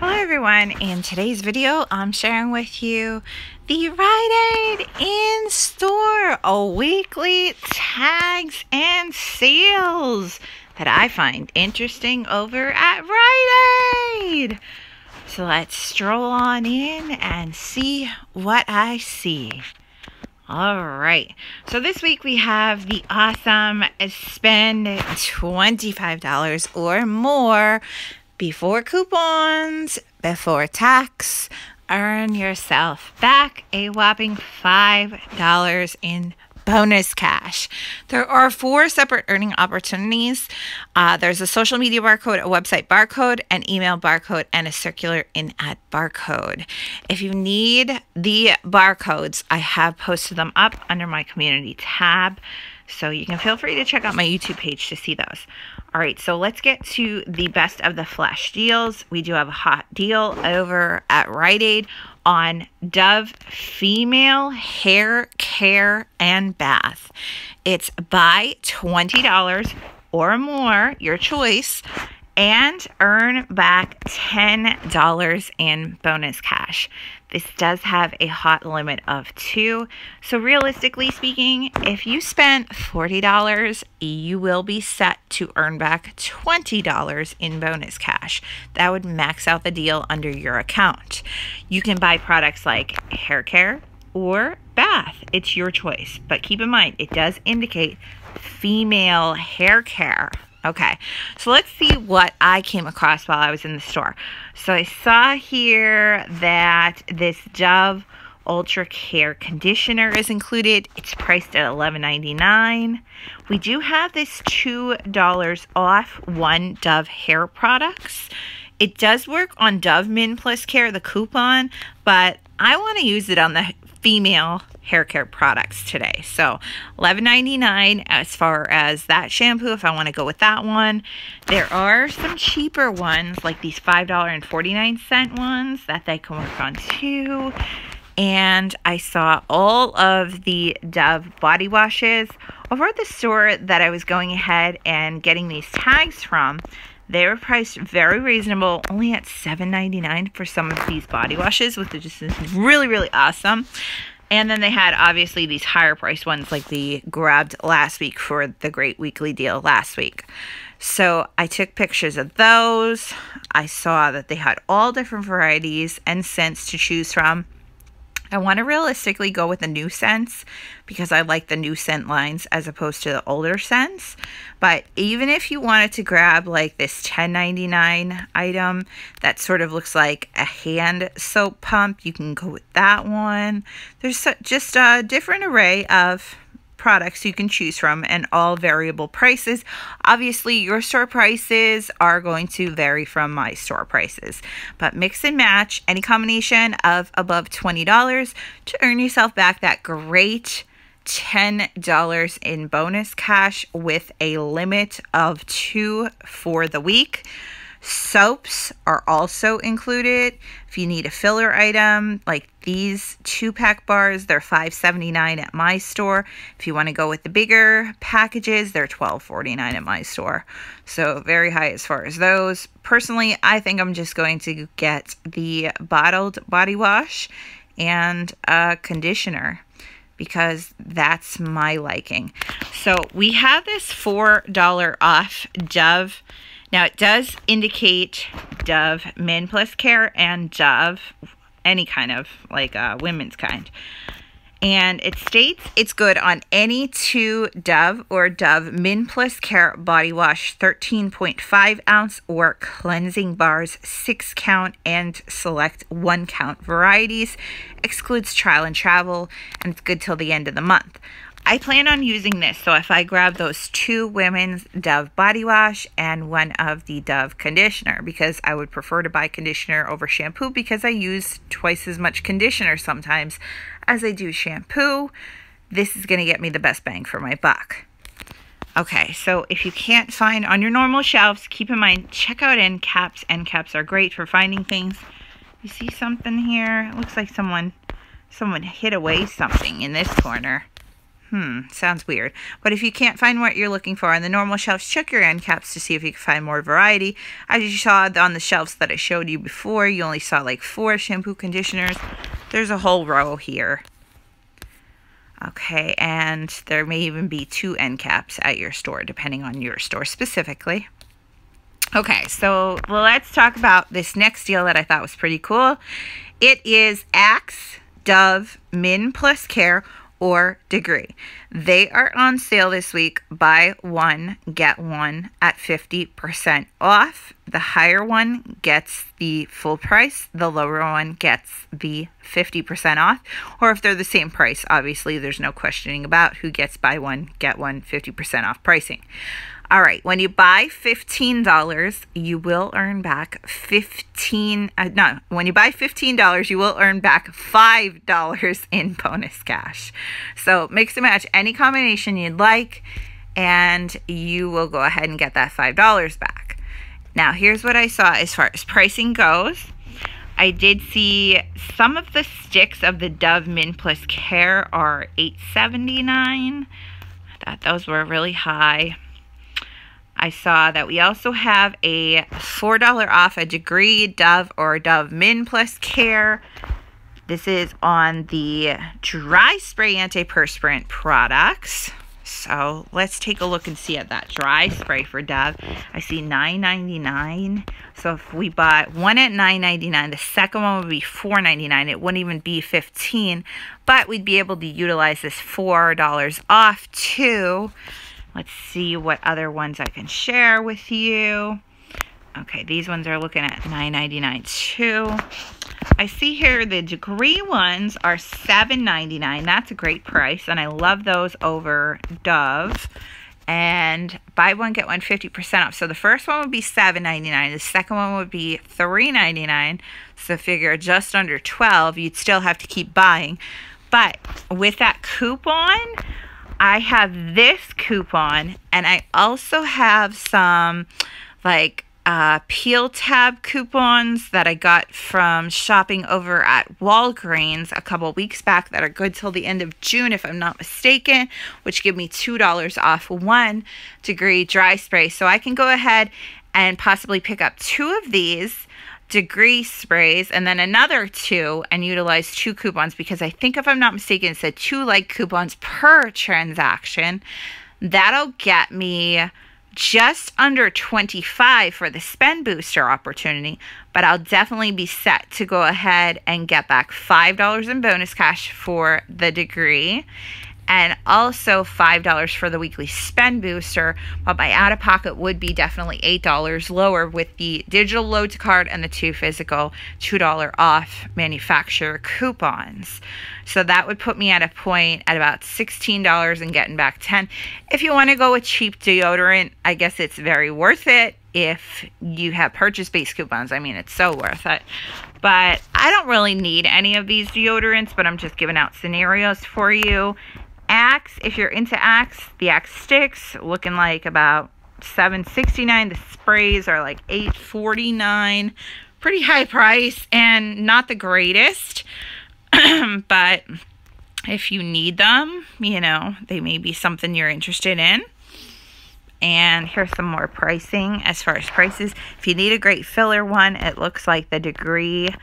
Hello everyone, in today's video I'm sharing with you the Rite Aid in store, a weekly tags and sales that I find interesting over at Rite Aid. So let's stroll on in and see what I see. All right. So this week we have the awesome spend $25 or more before coupons, before tax, earn yourself back a whopping $5 in bonus cash. There are four separate earning opportunities. Uh, there's a social media barcode, a website barcode, an email barcode, and a circular in ad barcode. If you need the barcodes, I have posted them up under my community tab. So you can feel free to check out my YouTube page to see those. All right, so let's get to the best of the flash deals. We do have a hot deal over at Rite Aid on Dove female hair care and bath. It's buy $20 or more, your choice, and earn back $10 in bonus cash. This does have a hot limit of two. So, realistically speaking, if you spent $40, you will be set to earn back $20 in bonus cash. That would max out the deal under your account. You can buy products like hair care or bath, it's your choice. But keep in mind, it does indicate female hair care. Okay, so let's see what I came across while I was in the store. So I saw here that this Dove Ultra Care Conditioner is included. It's priced at $11.99. We do have this $2 off one Dove hair products. It does work on Dove Men Plus Care, the coupon, but I want to use it on the female hair care products today. So $11.99 as far as that shampoo, if I want to go with that one. There are some cheaper ones, like these $5.49 ones that they can work on too. And I saw all of the Dove body washes over at the store that I was going ahead and getting these tags from. They were priced very reasonable, only at $7.99 for some of these body washes, which is just really, really awesome. And then they had obviously these higher priced ones like the grabbed last week for the great weekly deal last week. So I took pictures of those. I saw that they had all different varieties and scents to choose from. I want to realistically go with the new scents because I like the new scent lines as opposed to the older scents. But even if you wanted to grab like this 10.99 item that sort of looks like a hand soap pump, you can go with that one. There's just a different array of products you can choose from and all variable prices. Obviously, your store prices are going to vary from my store prices, but mix and match any combination of above $20 to earn yourself back that great $10 in bonus cash with a limit of two for the week. Soaps are also included. If you need a filler item, like these two pack bars, they're $5.79 at my store. If you want to go with the bigger packages, they're $12.49 at my store. So very high as far as those. Personally, I think I'm just going to get the bottled body wash and a conditioner because that's my liking. So we have this $4 off Dove now it does indicate Dove Men Plus Care and Dove any kind of like uh, women's kind. And it states it's good on any two Dove or Dove Men Plus Care body wash 13.5 ounce or cleansing bars 6 count and select 1 count varieties. Excludes trial and travel and it's good till the end of the month. I plan on using this. So if I grab those two women's Dove body wash and one of the Dove conditioner, because I would prefer to buy conditioner over shampoo because I use twice as much conditioner sometimes as I do shampoo. This is going to get me the best bang for my buck. Okay, so if you can't find on your normal shelves, keep in mind, check out end caps. End caps are great for finding things. You see something here? It looks like someone someone hid away something in this corner. Hmm, sounds weird. But if you can't find what you're looking for on the normal shelves, check your end caps to see if you can find more variety. As you saw on the shelves that I showed you before, you only saw like four shampoo conditioners. There's a whole row here. Okay, and there may even be two end caps at your store, depending on your store specifically. Okay, so let's talk about this next deal that I thought was pretty cool. It is Axe Dove Men Plus Care or degree. They are on sale this week. Buy one, get one at 50% off. The higher one gets the full price, the lower one gets the 50% off. Or if they're the same price, obviously, there's no questioning about who gets buy one, get one 50% off pricing. All right, when you buy $15, you will earn back 15 uh, no, when you buy $15, you will earn back $5 in bonus cash. So, mix and match any combination you'd like and you will go ahead and get that $5 back. Now, here's what I saw as far as pricing goes. I did see some of the sticks of the Dove Men Plus Care are $8.79. I thought those were really high. I saw that we also have a $4 off a Degree Dove or Dove Men Plus Care. This is on the dry spray antiperspirant products. So let's take a look and see at that dry spray for Dove. I see $9.99. So if we bought one at $9.99, the second one would be $4.99. It wouldn't even be 15 but we'd be able to utilize this $4 off too. Let's see what other ones I can share with you. Okay, these ones are looking at $9.99 too. I see here the degree ones are $7.99. That's a great price, and I love those over Dove. And buy one, get one 50% off. So the first one would be $7.99. The second one would be $3.99. So figure just under 12 you'd still have to keep buying. But with that coupon, I have this coupon and I also have some like uh, peel tab coupons that I got from shopping over at Walgreens a couple weeks back that are good till the end of June, if I'm not mistaken, which give me $2 off one degree dry spray. So I can go ahead and possibly pick up two of these degree sprays and then another two and utilize two coupons because I think if I'm not mistaken, it said two like coupons per transaction. That'll get me just under 25 for the spend booster opportunity, but I'll definitely be set to go ahead and get back $5 in bonus cash for the degree and also $5 for the weekly spend booster, but my out of pocket would be definitely $8 lower with the digital load to card and the two physical $2 off manufacturer coupons. So that would put me at a point at about $16 and getting back 10. If you want to go with cheap deodorant, I guess it's very worth it if you have purchase based coupons. I mean, it's so worth it. But I don't really need any of these deodorants, but I'm just giving out scenarios for you. Axe, if you're into Axe, the Axe sticks looking like about 769 The sprays are like 849 Pretty high price and not the greatest. but if you need them, you know, they may be something you're interested in. And here's some more pricing as far as prices. If you need a great filler one, it looks like the Degree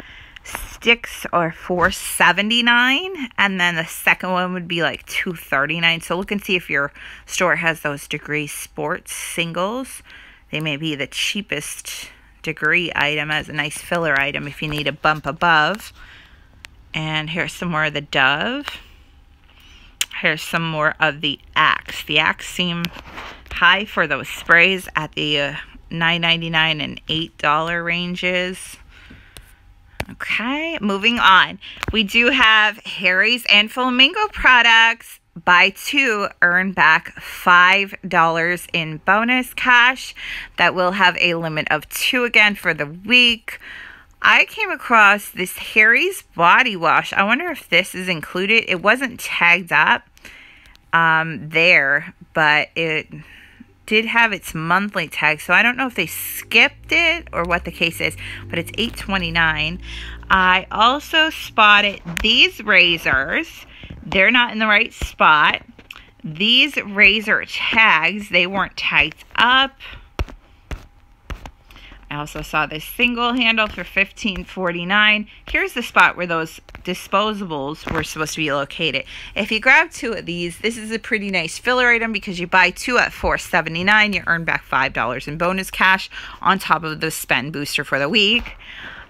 sticks are 479 and then the second one would be like 239 so look and see if your store has those degree sports singles. They may be the cheapest degree item as a nice filler item if you need a bump above. And here's some more of the dove. Here's some more of the axe. The axe seem high for those sprays at the uh, 9.99 and $8 ranges Okay, moving on. We do have Harry's and Flamingo products. Buy two, earn back $5 in bonus cash. That will have a limit of two again for the week. I came across this Harry's body wash. I wonder if this is included. It wasn't tagged up um, there, but it did have its monthly tag, so I don't know if they skipped it or what the case is, but it's 8.29. I also spotted these razors. They're not in the right spot. These razor tags, they weren't tagged up. I also saw this single handle for $15.49. Here's the spot where those disposables were supposed to be located. If you grab two of these, this is a pretty nice filler item because you buy two at $4.79. You earn back $5 in bonus cash on top of the spend booster for the week.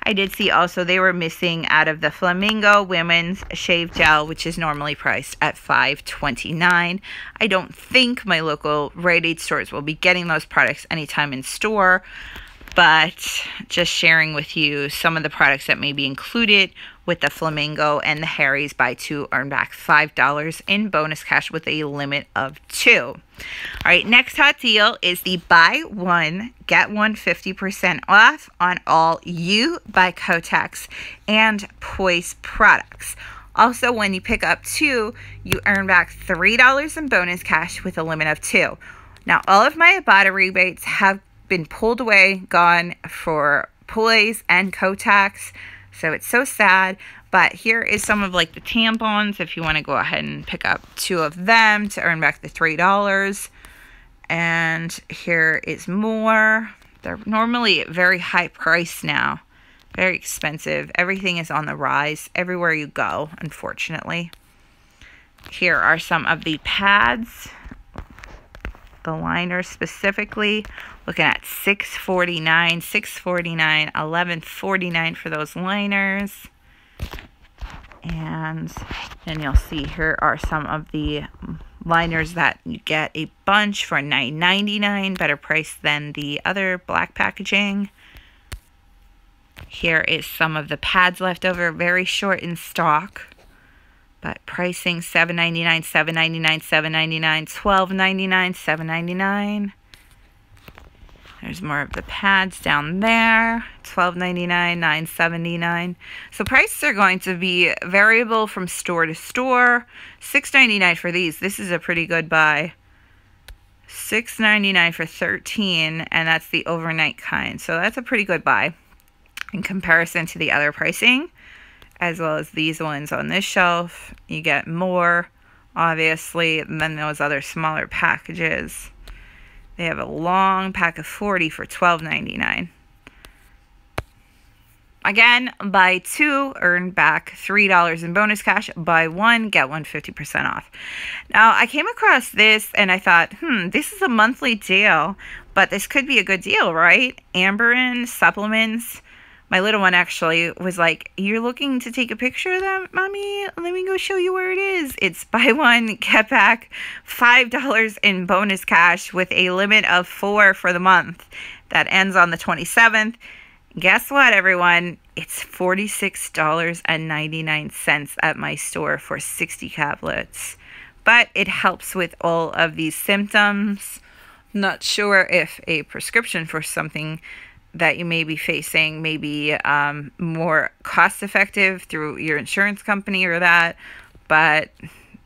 I did see also they were missing out of the Flamingo Women's Shave Gel, which is normally priced at $5.29. I don't think my local Rite Aid stores will be getting those products anytime in store but just sharing with you some of the products that may be included with the Flamingo and the Harry's buy two, earn back $5 in bonus cash with a limit of two. All right, next hot deal is the buy one, get one 50% off on all U by Kotex and Poise products. Also, when you pick up two, you earn back $3 in bonus cash with a limit of two. Now, all of my Ibotta rebates have been pulled away, gone for Poise and Kotex. So it's so sad. But here is some of like the tampons if you want to go ahead and pick up two of them to earn back the $3. And here is more. They're normally very high price now. Very expensive. Everything is on the rise everywhere you go, unfortunately. Here are some of the pads the liner specifically. Looking at 649 649 1149 for those liners. And then you'll see here are some of the liners that you get a bunch for 9.99 better price than the other black packaging. Here is some of the pads left over very short in stock but pricing $7.99, $7.99, $7.99, $12.99, $7.99. There's more of the pads down there. $12.99, $9.79. So prices are going to be variable from store to store. $6.99 for these. This is a pretty good buy. $6.99 for 13 and that's the overnight kind. So that's a pretty good buy in comparison to the other pricing as well as these ones on this shelf. You get more, obviously, than those other smaller packages. They have a long pack of 40 for $12.99. Again, buy two, earn back $3 in bonus cash. Buy one, get one 50% off. Now, I came across this and I thought, hmm, this is a monthly deal, but this could be a good deal, right? Amberen supplements my little one actually was like, You're looking to take a picture of that, mommy? Let me go show you where it is. It's buy one, get back $5 in bonus cash with a limit of four for the month. That ends on the 27th. Guess what, everyone? It's $46.99 at my store for 60 tablets. But it helps with all of these symptoms. Not sure if a prescription for something that you may be facing may be um, more cost effective through your insurance company or that, but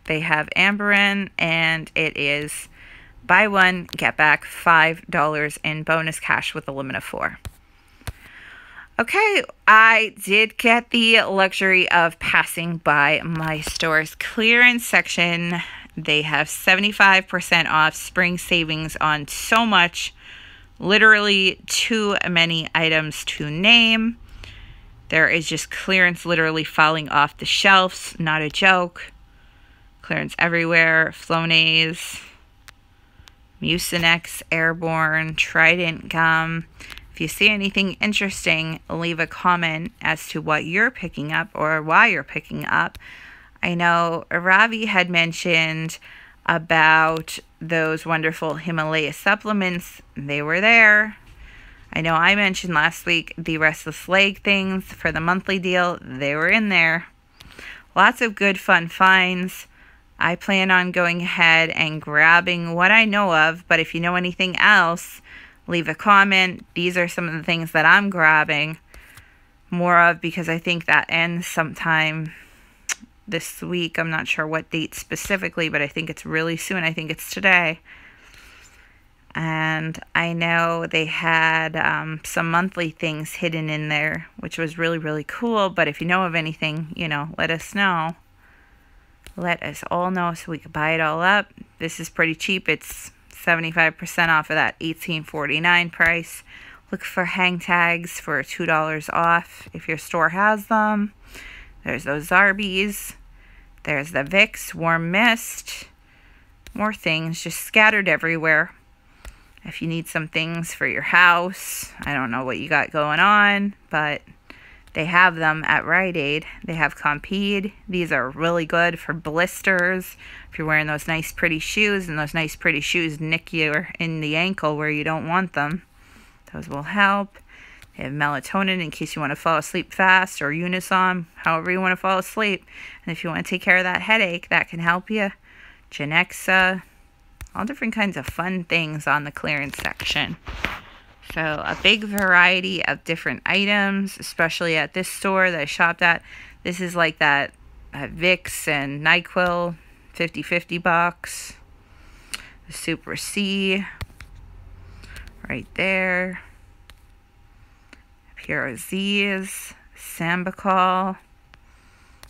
they have Amberen and it is buy one, get back $5 in bonus cash with a limit of four. Okay, I did get the luxury of passing by my store's clearance section. They have 75% off spring savings on so much literally too many items to name. There is just clearance literally falling off the shelves, not a joke. Clearance everywhere. Flonase, Mucinex, Airborne, Trident gum. If you see anything interesting, leave a comment as to what you're picking up or why you're picking up. I know Ravi had mentioned about those wonderful Himalaya supplements. They were there. I know I mentioned last week the restless leg things for the monthly deal. They were in there. Lots of good fun finds. I plan on going ahead and grabbing what I know of, but if you know anything else, leave a comment. These are some of the things that I'm grabbing more of because I think that ends sometime this week. I'm not sure what date specifically, but I think it's really soon. I think it's today. And I know they had um, some monthly things hidden in there, which was really, really cool. But if you know of anything, you know, let us know. let us all know so we can buy it all up. This is pretty cheap. It's 75% off of that $18.49 price. Look for hang tags for $2 off if your store has them. There's those Zarbee's. There's the Vicks Warm Mist. More things just scattered everywhere. If you need some things for your house, I don't know what you got going on, but they have them at Rite Aid. They have Compeed. These are really good for blisters. If you're wearing those nice pretty shoes and those nice pretty shoes nick you in the ankle where you don't want them, those will help. They have melatonin in case you want to fall asleep fast or Unisom, however you want to fall asleep. And if you want to take care of that headache, that can help you. Genexa, all different kinds of fun things on the clearance section. So a big variety of different items, especially at this store that I shopped at. This is like that uh, Vicks and NyQuil 50-50 box. The Super C right there. Here are these. Sambucol.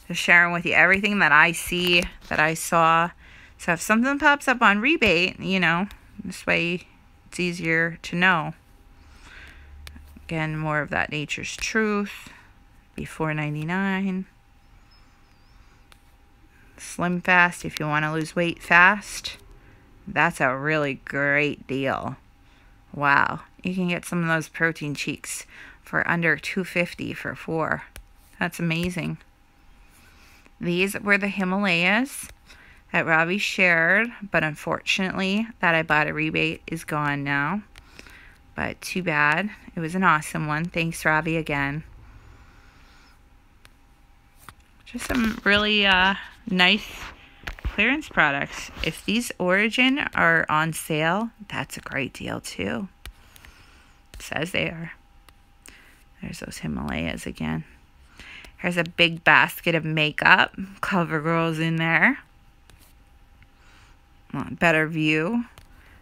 Just sharing with you everything that I see, that I saw. So if something pops up on rebate, you know, this way it's easier to know. Again, more of that Nature's Truth. Before 99. Slim Fast if you want to lose weight fast. That's a really great deal. Wow. You can get some of those protein cheeks for under 250 for four. That's amazing. These were the Himalayas that Robbie shared, but unfortunately that Ibotta rebate is gone now. But too bad. It was an awesome one. Thanks, Robbie, again. Just some really uh, nice clearance products. If these Origin are on sale, that's a great deal too. It says they are. There's those Himalayas again. Here's a big basket of makeup. CoverGirl's in there. Better view.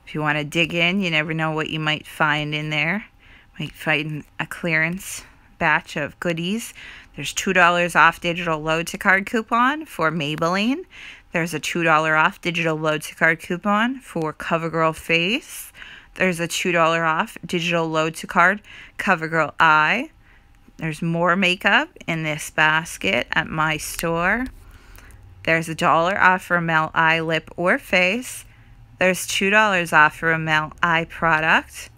If you want to dig in, you never know what you might find in there. Might find a clearance batch of goodies. There's $2 off digital load to card coupon for Maybelline. There's a $2 off digital load to card coupon for CoverGirl Face. There's a $2 off digital load to card CoverGirl Eye. There's more makeup in this basket at my store. There's a dollar off for Mel Eye, Lip, or Face. There's $2 off for a Mel Eye product.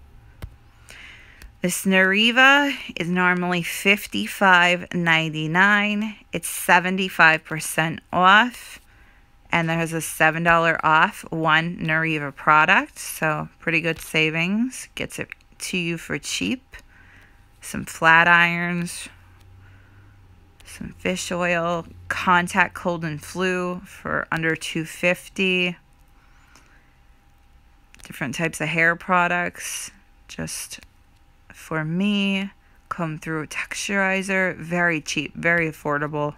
This Nariva is normally $55.99. It's 75% off. And there's a $7 off one Nariva product. So pretty good savings. Gets it to you for cheap. Some flat irons. Some fish oil. Contac cold and flu for under 250 different types of hair products just for me come through texturizer very cheap very affordable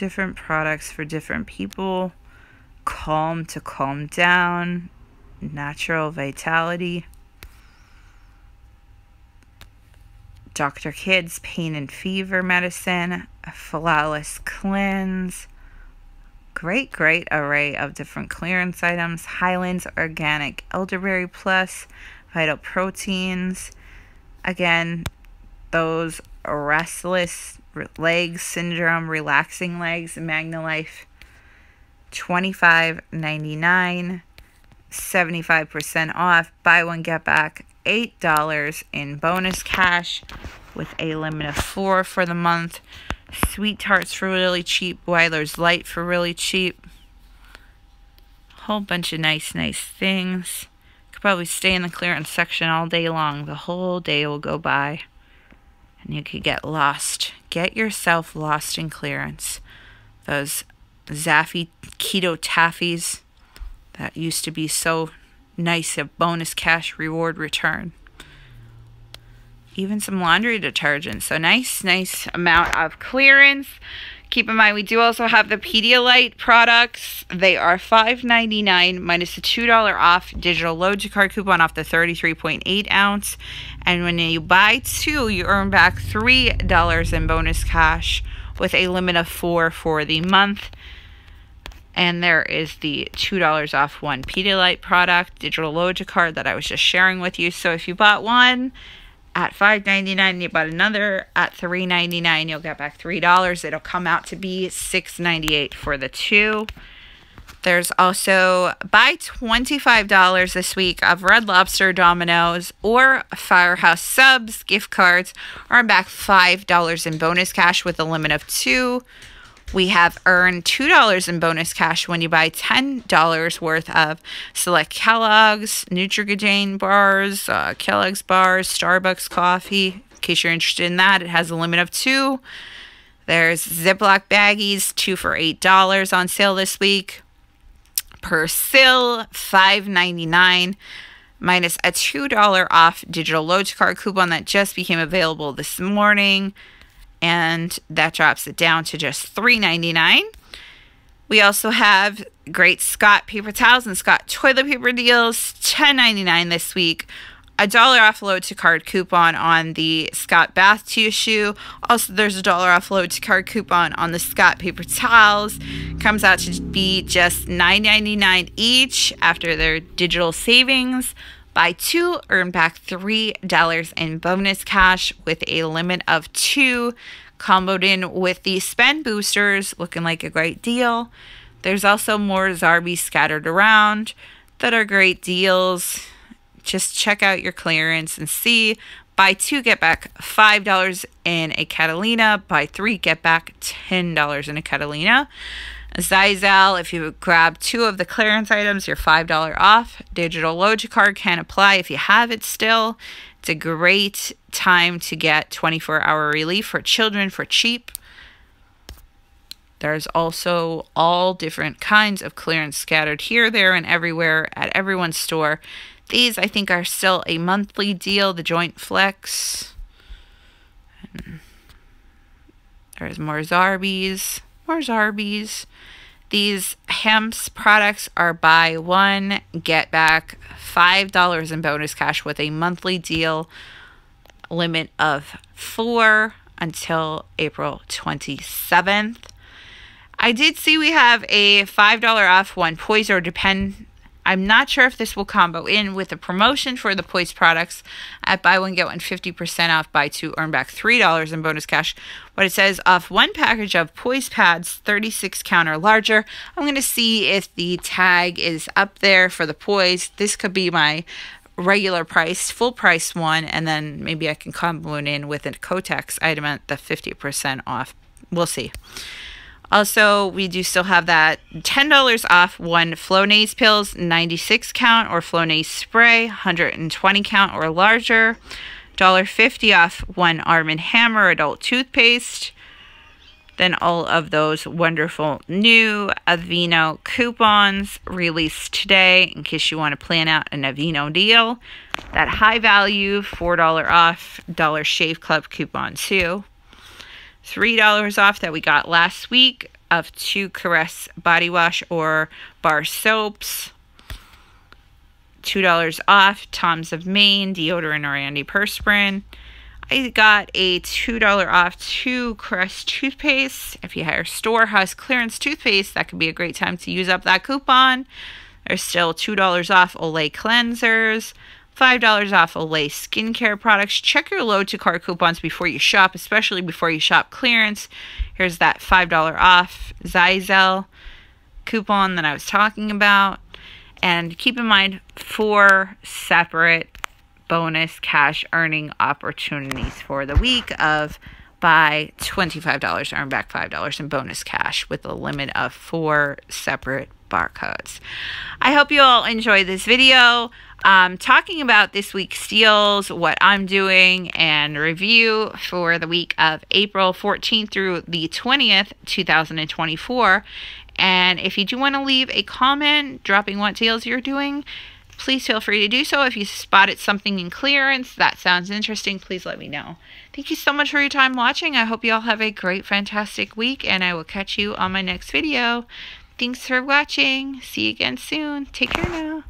different products for different people calm to calm down natural vitality Dr. Kids pain and fever medicine, a flawless cleanse, great, great array of different clearance items. Hyland's Organic Elderberry Plus, Vital Proteins. Again, those restless legs syndrome, relaxing legs, MagniLife. $25.99, 75% off. Buy one, get back $8 in bonus cash with a limit of four for the month. Sweet tarts for really cheap. Weiler's Light for really cheap. Whole bunch of nice, nice things. Could probably stay in the clearance section all day long. The whole day will go by. And you could get lost. Get yourself lost in clearance. Those Zaffy Keto Taffies that used to be so nice a bonus cash reward return even some laundry detergent. So nice, nice amount of clearance. Keep in mind, we do also have the Pedialyte products. They are $5.99 minus a $2 off digital load to card coupon off the 33.8 ounce. And when you buy two, you earn back $3 in bonus cash with a limit of four for the month. And there is the $2 off one Pedialyte product, digital load to card that I was just sharing with you. So if you bought one at $5.99 you bought another at $3.99, you'll get back $3. It'll come out to be $6.98 for the two. There's also buy $25 this week of Red Lobster Domino's or Firehouse Subs gift cards, earn back $5 in bonus cash with a limit of two. We have earned $2 in bonus cash when you buy $10 worth of select Kellogg's, Nutri-Grain bars, uh, Kellogg's bars, Starbucks coffee. In case you're interested in that, it has a limit of two. There's Ziploc baggies, two for $8 on sale this week. Persil, $5.99 minus a $2 off digital load to card coupon that just became available this morning and that drops it down to just $3.99. We also have great Scott paper towels and Scott toilet paper deals, $10.99 this week. A dollar off load to card coupon on the Scott bath tissue. Also, there's a dollar off load to card coupon on the Scott paper towels. Comes out to be just $9.99 each after their digital savings. Buy two, earn back $3 in bonus cash with a limit of two, comboed in with the spend boosters, looking like a great deal. There's also more Zarbee's scattered around that are great deals. Just check out your clearance and see. Buy two, get back $5 in a Catalina. Buy three, get back $10 in a Catalina. Xyzal, if you grab two of the clearance items, you're $5 off. Digital load to card can apply if you have it still. It's a great time to get 24 hour relief for children for cheap. There's also all different kinds of clearance scattered here, there, and everywhere at everyone's store. These, I think, are still a monthly deal. The Joint Flex. There's more Zarbee's. More Zarbee's. These Hempz products are buy one, get back $5 in bonus cash with a monthly deal limit of four until April 27th. I did see we have a $5 off one Poise or Depend I'm not sure if this will combo in with a promotion for the Poise products at buy one, get one 50% off, buy two, earn back $3 in bonus cash. What it says off one package of Poise pads, 36 count or larger. I'm going to see if the tag is up there for the Poise. This could be my regular price, full price one, and then maybe I can combo in with a Kotex item at the 50% off. We'll see. Also, we do still have that $10 off one Flonase pills, 96 count, or Flonase spray, 120 count or larger. $1.50 off one Arm & Hammer adult toothpaste. Then all of those wonderful new Aveeno coupons released today in case you want to plan out an Aveeno deal. That high value $4 off Dollar Shave Club coupon too. $3 off that we got last week of two Caress body wash or bar soaps. $2 off Tom's of Maine deodorant or antiperspirant. I got a $2 off two Crest toothpaste. If you hire Storehouse clearance toothpaste, that could be a great time to use up that coupon. There's still $2 off Olay cleansers, $5 off Olay skincare products. Check your load to card coupons before you shop, especially before you shop clearance. Here's that $5 off Xyzal coupon that I was talking about. And keep in mind, four separate bonus cash earning opportunities for the week of buy $25, earn back $5 in bonus cash with a limit of four separate barcodes. I hope you all enjoy this video um, talking about this week's deals, what I'm doing, and review for the week of April 14th through the 20th, 2024. And if you do want to leave a comment dropping what deals you're doing, please feel free to do so. If you spotted something in clearance that sounds interesting, please let me know. Thank you so much for your time watching. I hope you all have a great, fantastic week, and I will catch you on my next video. Thanks for watching. See you again soon. Take care now.